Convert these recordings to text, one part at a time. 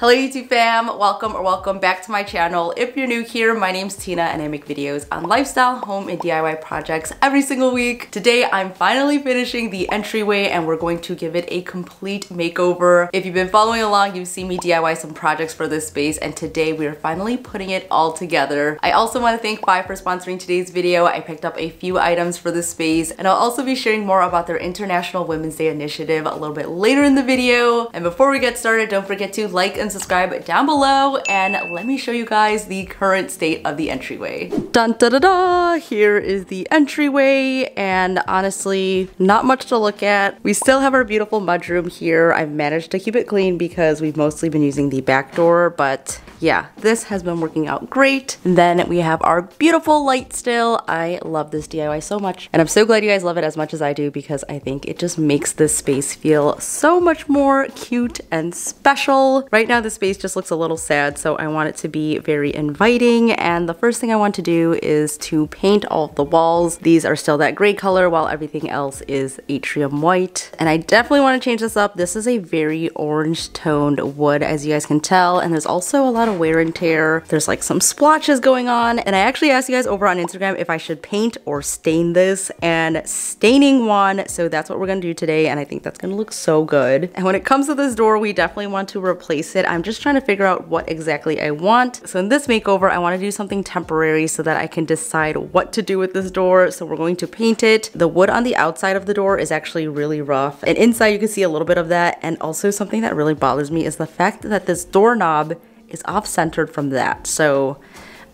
Hello YouTube fam, welcome or welcome back to my channel. If you're new here, my name's Tina and I make videos on lifestyle, home, and DIY projects every single week. Today I'm finally finishing the entryway and we're going to give it a complete makeover. If you've been following along, you've seen me DIY some projects for this space and today we are finally putting it all together. I also want to thank Fy for sponsoring today's video. I picked up a few items for this space and I'll also be sharing more about their International Women's Day initiative a little bit later in the video. And before we get started, don't forget to like and and subscribe down below and let me show you guys the current state of the entryway. Dun da da da! Here is the entryway and honestly, not much to look at. We still have our beautiful mudroom here. I've managed to keep it clean because we've mostly been using the back door, but yeah, this has been working out great. And then we have our beautiful light still. I love this DIY so much. And I'm so glad you guys love it as much as I do because I think it just makes this space feel so much more cute and special. Right now, the space just looks a little sad, so I want it to be very inviting. And the first thing I want to do is to paint all the walls. These are still that gray color while everything else is atrium white. And I definitely want to change this up. This is a very orange toned wood, as you guys can tell. And there's also a lot of wear and tear. There's like some splotches going on. And I actually asked you guys over on Instagram if I should paint or stain this. And staining one, so that's what we're gonna do today. And I think that's gonna look so good. And when it comes to this door, we definitely want to replace it. I'm just trying to figure out what exactly I want. So in this makeover, I want to do something temporary so that I can decide what to do with this door. So we're going to paint it. The wood on the outside of the door is actually really rough. And inside you can see a little bit of that. And also something that really bothers me is the fact that this doorknob is off-centered from that. So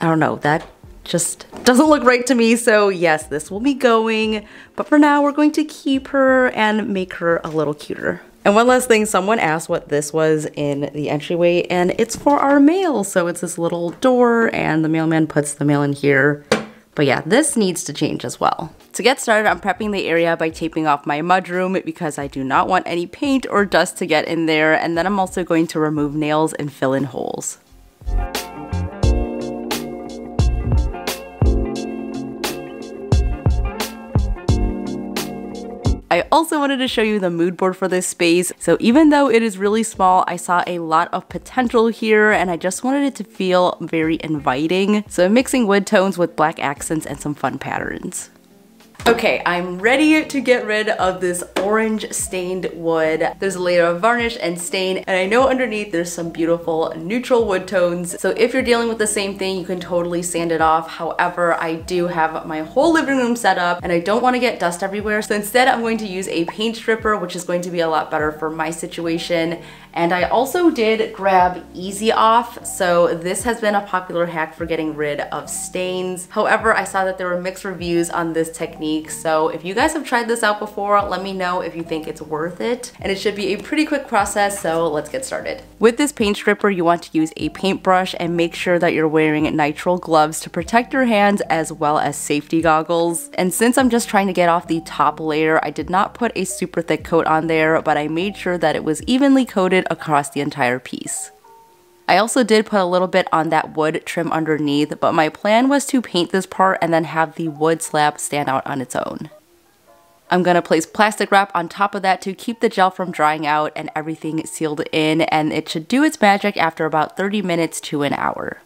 I don't know, that just doesn't look right to me. So yes, this will be going, but for now we're going to keep her and make her a little cuter. And one last thing, someone asked what this was in the entryway and it's for our mail. So it's this little door and the mailman puts the mail in here. But yeah, this needs to change as well. To get started, I'm prepping the area by taping off my mudroom because I do not want any paint or dust to get in there. And then I'm also going to remove nails and fill in holes. I also wanted to show you the mood board for this space. So even though it is really small, I saw a lot of potential here and I just wanted it to feel very inviting. So I'm mixing wood tones with black accents and some fun patterns. Okay, I'm ready to get rid of this orange stained wood. There's a layer of varnish and stain, and I know underneath there's some beautiful neutral wood tones. So if you're dealing with the same thing, you can totally sand it off. However, I do have my whole living room set up, and I don't want to get dust everywhere. So instead, I'm going to use a paint stripper, which is going to be a lot better for my situation. And I also did grab Easy Off. So this has been a popular hack for getting rid of stains. However, I saw that there were mixed reviews on this technique. So if you guys have tried this out before, let me know if you think it's worth it. And it should be a pretty quick process, so let's get started. With this paint stripper, you want to use a paintbrush and make sure that you're wearing nitrile gloves to protect your hands as well as safety goggles. And since I'm just trying to get off the top layer, I did not put a super thick coat on there, but I made sure that it was evenly coated across the entire piece. I also did put a little bit on that wood trim underneath, but my plan was to paint this part and then have the wood slab stand out on its own. I'm gonna place plastic wrap on top of that to keep the gel from drying out and everything sealed in and it should do its magic after about 30 minutes to an hour.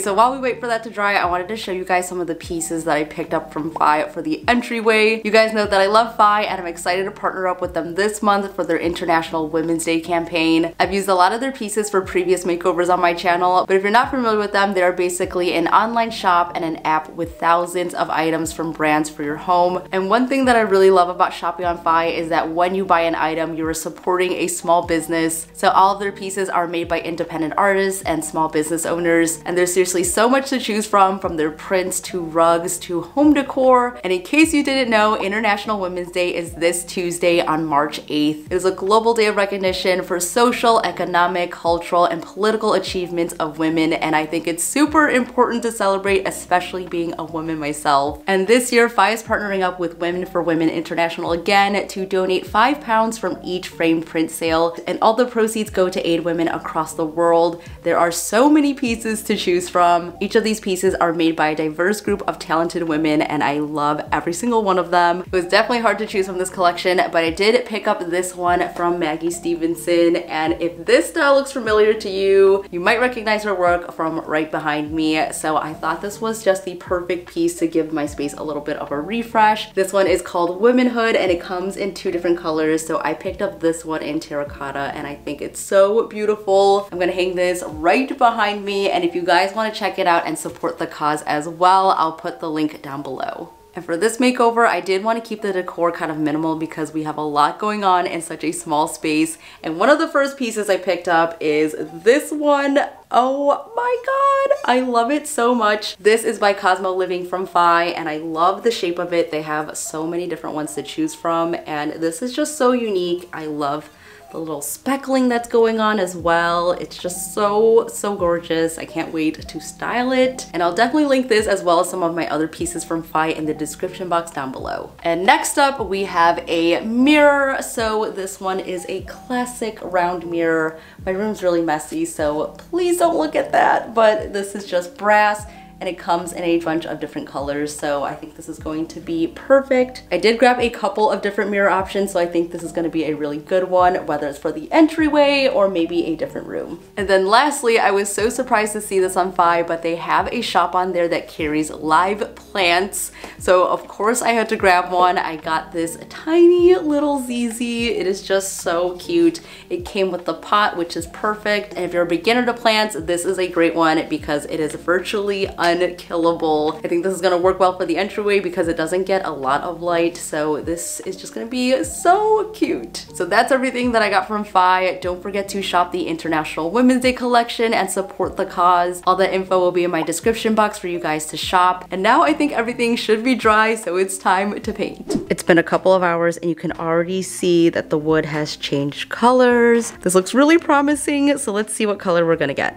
So while we wait for that to dry, I wanted to show you guys some of the pieces that I picked up from Fy for the entryway. You guys know that I love Fy and I'm excited to partner up with them this month for their International Women's Day campaign. I've used a lot of their pieces for previous makeovers on my channel, but if you're not familiar with them, they're basically an online shop and an app with thousands of items from brands for your home. And one thing that I really love about shopping on Fy is that when you buy an item, you are supporting a small business. So all of their pieces are made by independent artists and small business owners, and they're seriously so much to choose from, from their prints to rugs to home decor. And in case you didn't know, International Women's Day is this Tuesday on March 8th. It is a global day of recognition for social, economic, cultural, and political achievements of women. And I think it's super important to celebrate, especially being a woman myself. And this year, Fy is partnering up with Women for Women International again to donate five pounds from each framed print sale. And all the proceeds go to aid women across the world. There are so many pieces to choose from. Each of these pieces are made by a diverse group of talented women and I love every single one of them. It was definitely hard to choose from this collection, but I did pick up this one from Maggie Stevenson and if this style looks familiar to you, you might recognize her work from right behind me. So I thought this was just the perfect piece to give my space a little bit of a refresh. This one is called Womanhood and it comes in two different colors. So I picked up this one in terracotta and I think it's so beautiful. I'm gonna hang this right behind me and if you guys wanna check it out and support the cause as well, I'll put the link down below. And for this makeover, I did want to keep the decor kind of minimal because we have a lot going on in such a small space. And one of the first pieces I picked up is this one. Oh my god, I love it so much. This is by Cosmo Living from Fy and I love the shape of it. They have so many different ones to choose from and this is just so unique. I love the little speckling that's going on as well. It's just so, so gorgeous. I can't wait to style it. And I'll definitely link this as well as some of my other pieces from Fy in the description box down below. And next up, we have a mirror. So this one is a classic round mirror. My room's really messy, so please don't look at that. But this is just brass and it comes in a bunch of different colors so I think this is going to be perfect. I did grab a couple of different mirror options so I think this is going to be a really good one whether it's for the entryway or maybe a different room. And then lastly I was so surprised to see this on Fy but they have a shop on there that carries live plants so of course I had to grab one. I got this tiny little ZZ. It is just so cute. It came with the pot which is perfect and if you're a beginner to plants this is a great one because it is virtually unkillable. I think this is gonna work well for the entryway because it doesn't get a lot of light. So this is just gonna be so cute. So that's everything that I got from Fy. Don't forget to shop the International Women's Day collection and support the cause. All the info will be in my description box for you guys to shop. And now I think everything should be dry, so it's time to paint. It's been a couple of hours and you can already see that the wood has changed colors. This looks really promising, so let's see what color we're gonna get.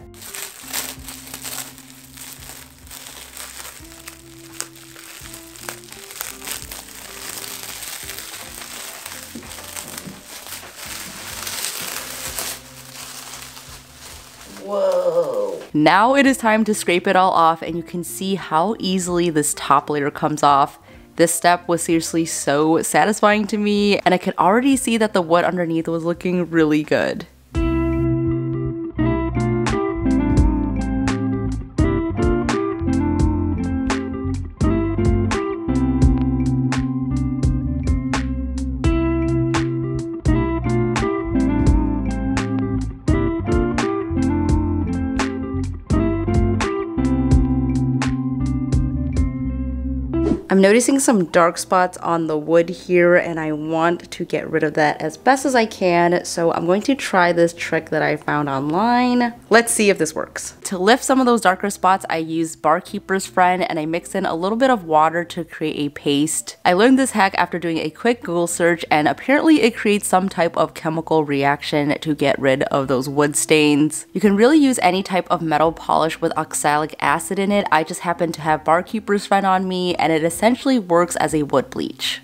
Now it is time to scrape it all off and you can see how easily this top layer comes off. This step was seriously so satisfying to me and I could already see that the wood underneath was looking really good. Noticing some dark spots on the wood here and I want to get rid of that as best as I can. So I'm going to try this trick that I found online. Let's see if this works. To lift some of those darker spots, I use Barkeeper's Friend and I mix in a little bit of water to create a paste. I learned this hack after doing a quick Google search and apparently it creates some type of chemical reaction to get rid of those wood stains. You can really use any type of metal polish with oxalic acid in it. I just happen to have Barkeeper's Friend on me and it is essentially works as a wood bleach.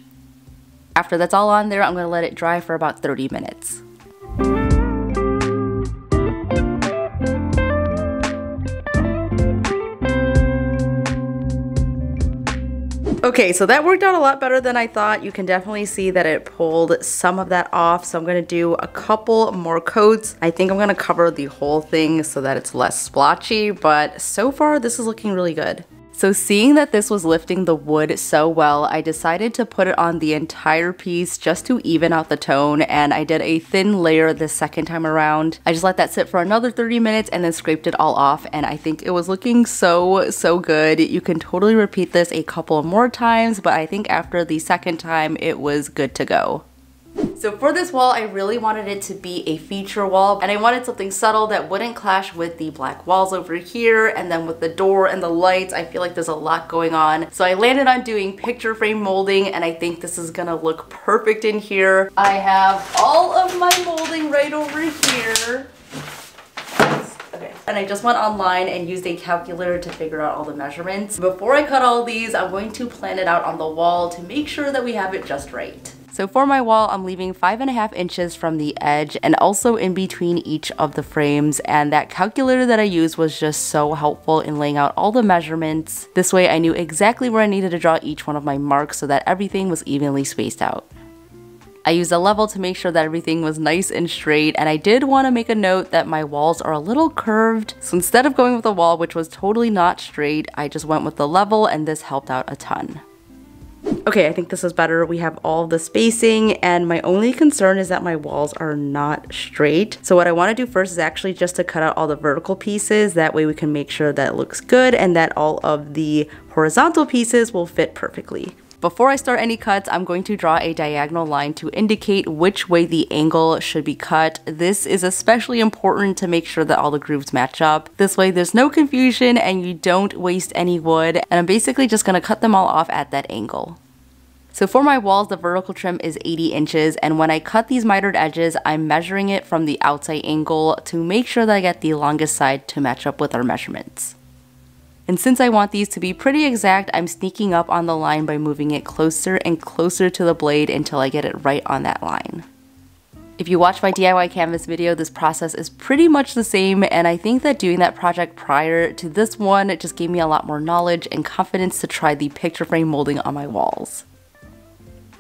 After that's all on there, I'm to let it dry for about 30 minutes. Okay, so that worked out a lot better than I thought. You can definitely see that it pulled some of that off. So I'm gonna do a couple more coats. I think I'm gonna cover the whole thing so that it's less splotchy, but so far this is looking really good. So seeing that this was lifting the wood so well, I decided to put it on the entire piece just to even out the tone and I did a thin layer the second time around. I just let that sit for another 30 minutes and then scraped it all off and I think it was looking so, so good. You can totally repeat this a couple more times, but I think after the second time, it was good to go. So for this wall, I really wanted it to be a feature wall and I wanted something subtle that wouldn't clash with the black walls over here and then with the door and the lights, I feel like there's a lot going on. So I landed on doing picture frame molding and I think this is gonna look perfect in here. I have all of my molding right over here. Okay. And I just went online and used a calculator to figure out all the measurements. Before I cut all these, I'm going to plan it out on the wall to make sure that we have it just right. So for my wall, I'm leaving five and a half inches from the edge and also in between each of the frames. And that calculator that I used was just so helpful in laying out all the measurements. This way I knew exactly where I needed to draw each one of my marks so that everything was evenly spaced out. I used a level to make sure that everything was nice and straight and I did want to make a note that my walls are a little curved so instead of going with a wall which was totally not straight I just went with the level and this helped out a ton. Okay, I think this is better. We have all the spacing and my only concern is that my walls are not straight. So what I want to do first is actually just to cut out all the vertical pieces. That way we can make sure that looks good and that all of the horizontal pieces will fit perfectly. Before I start any cuts, I'm going to draw a diagonal line to indicate which way the angle should be cut. This is especially important to make sure that all the grooves match up. This way there's no confusion and you don't waste any wood. And I'm basically just gonna cut them all off at that angle. So for my walls, the vertical trim is 80 inches, and when I cut these mitered edges, I'm measuring it from the outside angle to make sure that I get the longest side to match up with our measurements. And since I want these to be pretty exact, I'm sneaking up on the line by moving it closer and closer to the blade until I get it right on that line. If you watch my DIY canvas video, this process is pretty much the same and I think that doing that project prior to this one just gave me a lot more knowledge and confidence to try the picture frame molding on my walls.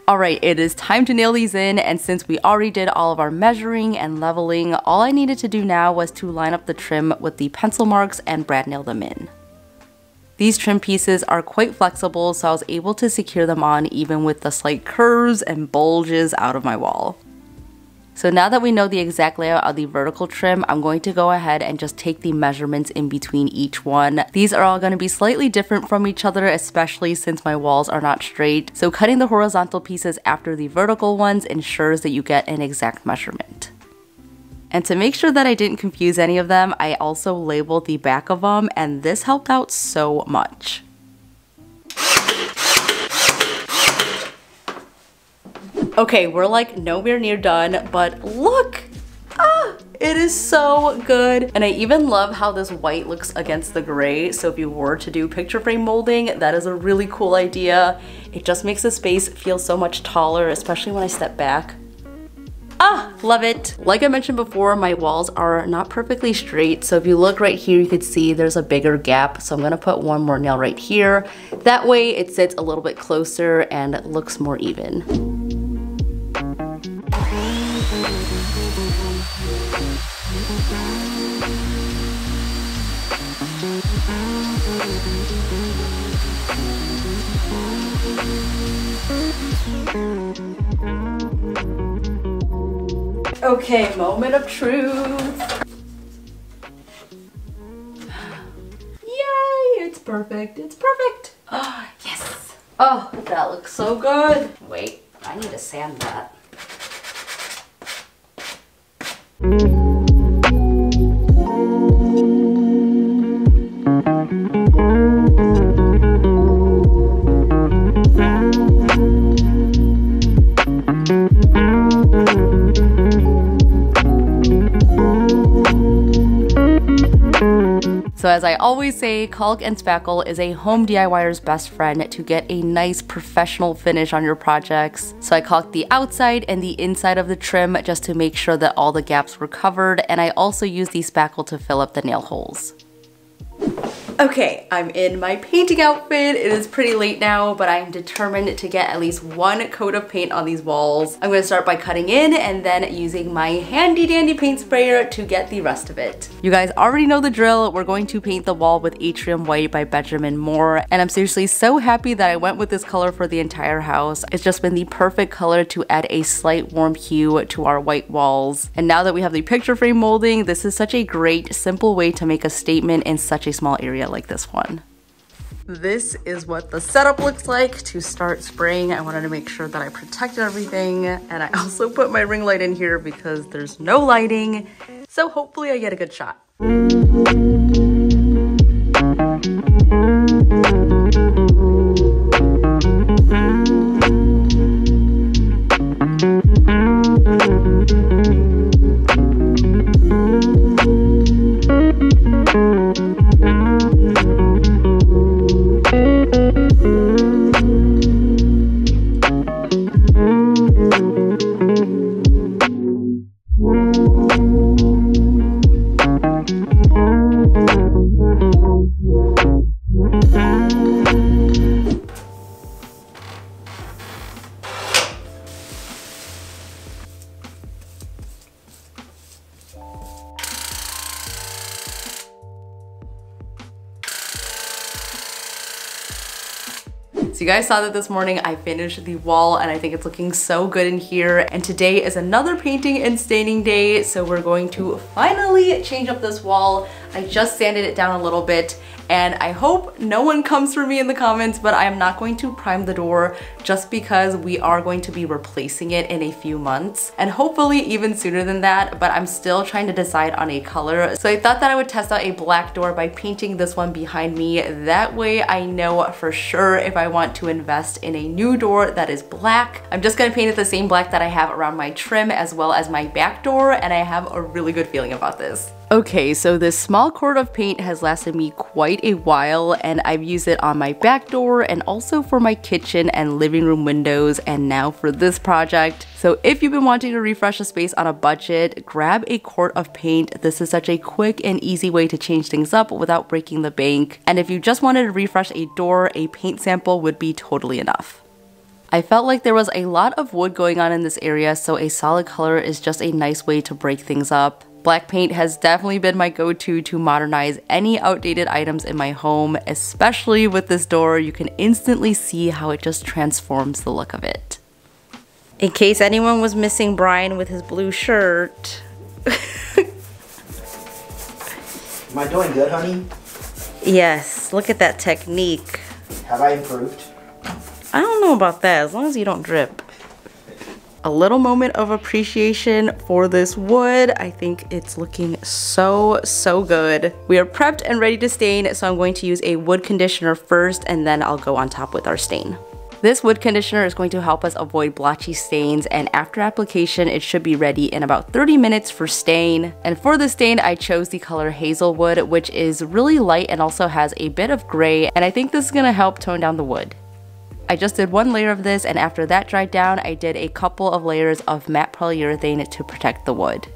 Alright, it is time to nail these in and since we already did all of our measuring and leveling, all I needed to do now was to line up the trim with the pencil marks and brad nail them in. These trim pieces are quite flexible so I was able to secure them on even with the slight curves and bulges out of my wall. So now that we know the exact layout of the vertical trim, I'm going to go ahead and just take the measurements in between each one. These are all going to be slightly different from each other, especially since my walls are not straight. So cutting the horizontal pieces after the vertical ones ensures that you get an exact measurement. And to make sure that I didn't confuse any of them, I also labeled the back of them and this helped out so much. Okay, we're like nowhere near done, but look! Ah, it is so good. And I even love how this white looks against the gray. So if you were to do picture frame molding, that is a really cool idea. It just makes the space feel so much taller, especially when I step back. Ah, love it. Like I mentioned before, my walls are not perfectly straight. So if you look right here, you could see there's a bigger gap. So I'm gonna put one more nail right here. That way it sits a little bit closer and looks more even. Okay, moment of truth. Yay, it's perfect, it's perfect. Oh, yes. Oh, that looks so good. Wait, I need to sand that. As I always say, caulk and spackle is a home DIYer's best friend to get a nice professional finish on your projects. So I caulked the outside and the inside of the trim just to make sure that all the gaps were covered and I also used the spackle to fill up the nail holes. Okay, I'm in my painting outfit. It is pretty late now, but I'm determined to get at least one coat of paint on these walls. I'm gonna start by cutting in and then using my handy dandy paint sprayer to get the rest of it. You guys already know the drill. We're going to paint the wall with Atrium White by Benjamin Moore, and I'm seriously so happy that I went with this color for the entire house. It's just been the perfect color to add a slight warm hue to our white walls. And now that we have the picture frame molding, this is such a great, simple way to make a statement in such a small area like this one. this is what the setup looks like to start spraying. I wanted to make sure that I protected everything. And I also put my ring light in here because there's no lighting. So hopefully I get a good shot. Saw that this morning I finished the wall and I think it's looking so good in here. And today is another painting and staining day. So we're going to finally change up this wall. I just sanded it down a little bit and I hope no one comes for me in the comments, but I am not going to prime the door just because we are going to be replacing it in a few months and hopefully even sooner than that, but I'm still trying to decide on a color. So I thought that I would test out a black door by painting this one behind me. That way I know for sure if I want to invest in a new door that is black. I'm just gonna paint it the same black that I have around my trim as well as my back door and I have a really good feeling about this. Okay, so this small quart of paint has lasted me quite a while and I've used it on my back door and also for my kitchen and living room windows and now for this project. So if you've been wanting to refresh a space on a budget, grab a quart of paint. This is such a quick and easy way to change things up without breaking the bank. And if you just wanted to refresh a door, a paint sample would be totally enough. I felt like there was a lot of wood going on in this area, so a solid color is just a nice way to break things up. Black paint has definitely been my go-to to modernize any outdated items in my home, especially with this door. You can instantly see how it just transforms the look of it. In case anyone was missing Brian with his blue shirt. Am I doing good, honey? Yes, look at that technique. Have I improved? I don't know about that, as long as you don't drip a little moment of appreciation for this wood. I think it's looking so, so good. We are prepped and ready to stain, so I'm going to use a wood conditioner first and then I'll go on top with our stain. This wood conditioner is going to help us avoid blotchy stains and after application it should be ready in about 30 minutes for stain. And for the stain I chose the color Hazelwood which is really light and also has a bit of gray and I think this is going to help tone down the wood. I just did one layer of this and after that dried down, I did a couple of layers of matte polyurethane to protect the wood.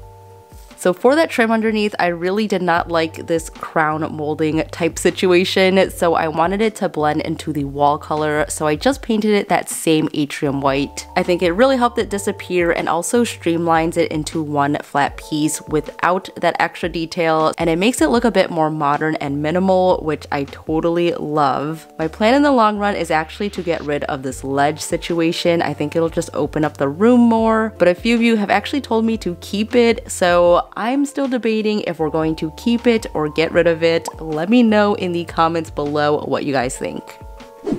So for that trim underneath, I really did not like this crown molding type situation, so I wanted it to blend into the wall color, so I just painted it that same atrium white. I think it really helped it disappear and also streamlines it into one flat piece without that extra detail, and it makes it look a bit more modern and minimal, which I totally love. My plan in the long run is actually to get rid of this ledge situation. I think it'll just open up the room more, but a few of you have actually told me to keep it, so I'm still debating if we're going to keep it or get rid of it. Let me know in the comments below what you guys think.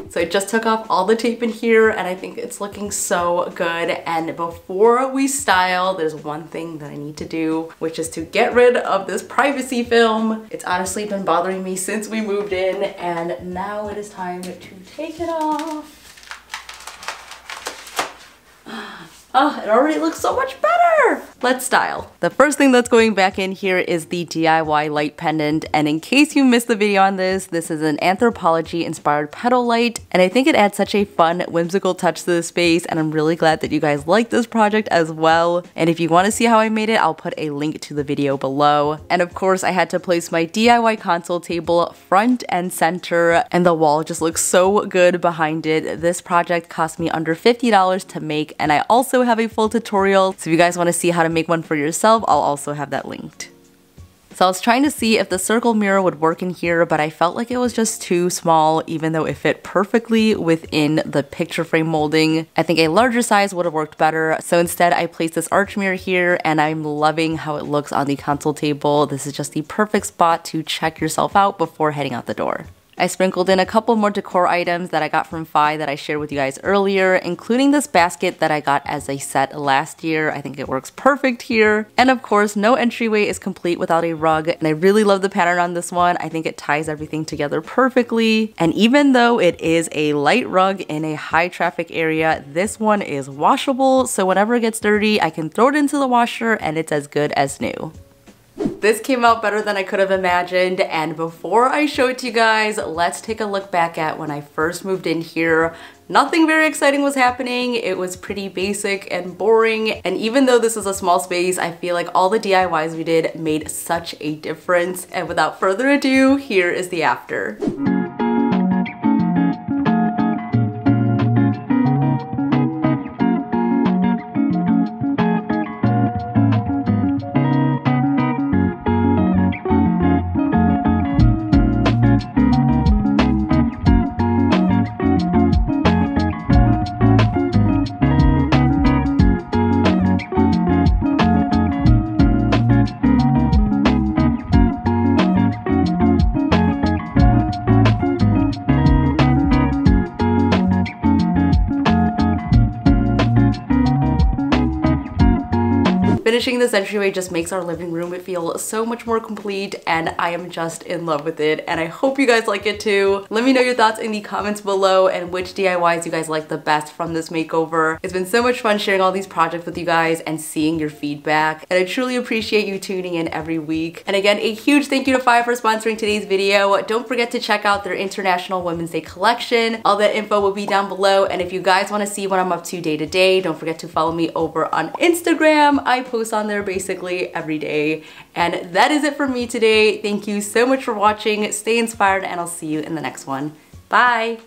So I just took off all the tape in here and I think it's looking so good. And before we style, there's one thing that I need to do, which is to get rid of this privacy film. It's honestly been bothering me since we moved in and now it is time to take it off. Oh, it already looks so much better. Let's style. The first thing that's going back in here is the DIY light pendant. And in case you missed the video on this, this is an Anthropologie inspired petal light. And I think it adds such a fun, whimsical touch to the space. And I'm really glad that you guys like this project as well. And if you want to see how I made it, I'll put a link to the video below. And of course, I had to place my DIY console table front and center. And the wall just looks so good behind it. This project cost me under $50 to make. And I also have a full tutorial. So if you guys want to see how to make one for yourself, I'll also have that linked. So I was trying to see if the circle mirror would work in here, but I felt like it was just too small, even though it fit perfectly within the picture frame molding. I think a larger size would have worked better. So instead I placed this arch mirror here and I'm loving how it looks on the console table. This is just the perfect spot to check yourself out before heading out the door. I sprinkled in a couple more decor items that I got from Fy that I shared with you guys earlier, including this basket that I got as a set last year. I think it works perfect here. And of course, no entryway is complete without a rug, and I really love the pattern on this one. I think it ties everything together perfectly. And even though it is a light rug in a high traffic area, this one is washable, so whenever it gets dirty, I can throw it into the washer and it's as good as new. This came out better than I could have imagined and before I show it to you guys, let's take a look back at when I first moved in here. Nothing very exciting was happening. It was pretty basic and boring. And even though this is a small space, I feel like all the DIYs we did made such a difference. And without further ado, here is the after. Finishing this entryway just makes our living room feel so much more complete and I am just in love with it and I hope you guys like it too. Let me know your thoughts in the comments below and which DIYs you guys like the best from this makeover. It's been so much fun sharing all these projects with you guys and seeing your feedback and I truly appreciate you tuning in every week. And again, a huge thank you to Fy for sponsoring today's video. Don't forget to check out their International Women's Day collection. All that info will be down below and if you guys want to see what I'm up to day to day, don't forget to follow me over on Instagram. I post on there basically every day. And that is it for me today. Thank you so much for watching. Stay inspired and I'll see you in the next one. Bye!